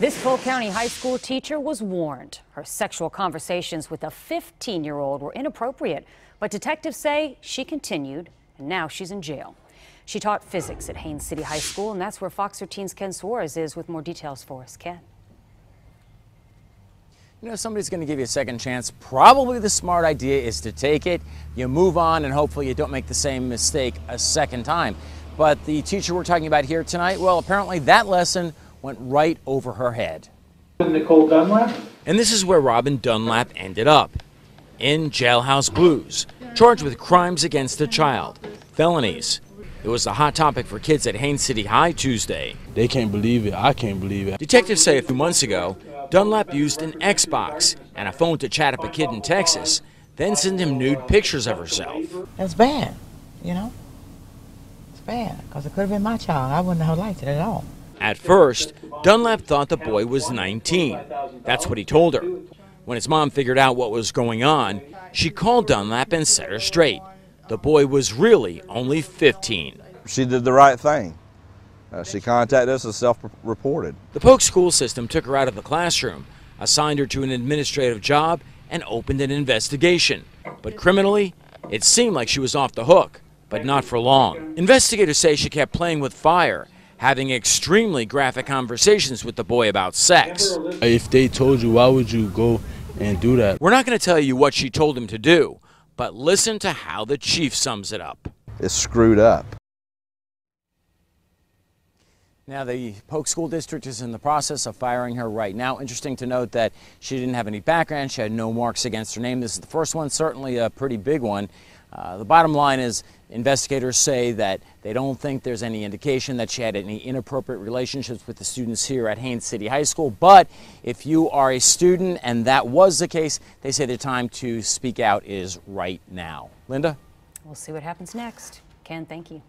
This Polk County high school teacher was warned. Her sexual conversations with a 15 year old were inappropriate, but detectives say she continued, and now she's in jail. She taught physics at Haines City High School, and that's where Fox 13's Ken Suarez is with more details for us. Ken. You know, somebody's going to give you a second chance. Probably the smart idea is to take it, you move on, and hopefully you don't make the same mistake a second time. But the teacher we're talking about here tonight, well, apparently that lesson went right over her head. Nicole Dunlap? And this is where Robin Dunlap ended up in jailhouse blues, charged with crimes against a child, felonies. It was a hot topic for kids at Haines City High Tuesday. They can't believe it. I can't believe it. Detectives say a few months ago, Dunlap used an Xbox and a phone to chat up a kid in Texas, then send him nude pictures of herself. That's bad, you know? It's bad, because it could have been my child. I wouldn't have liked it at all. At first, Dunlap thought the boy was 19. That's what he told her. When his mom figured out what was going on, she called Dunlap and set her straight. The boy was really only 15. She did the right thing. Uh, she contacted us and self-reported. The Polk school system took her out of the classroom, assigned her to an administrative job, and opened an investigation. But criminally, it seemed like she was off the hook, but not for long. Investigators say she kept playing with fire, having extremely graphic conversations with the boy about sex. If they told you, why would you go and do that? We're not going to tell you what she told him to do, but listen to how the chief sums it up. It's screwed up. Now, the Polk School District is in the process of firing her right now. Interesting to note that she didn't have any background. She had no marks against her name. This is the first one, certainly a pretty big one. Uh, the bottom line is investigators say that they don't think there's any indication that she had any inappropriate relationships with the students here at Haines City High School. But if you are a student and that was the case, they say the time to speak out is right now. Linda? We'll see what happens next. Ken, thank you.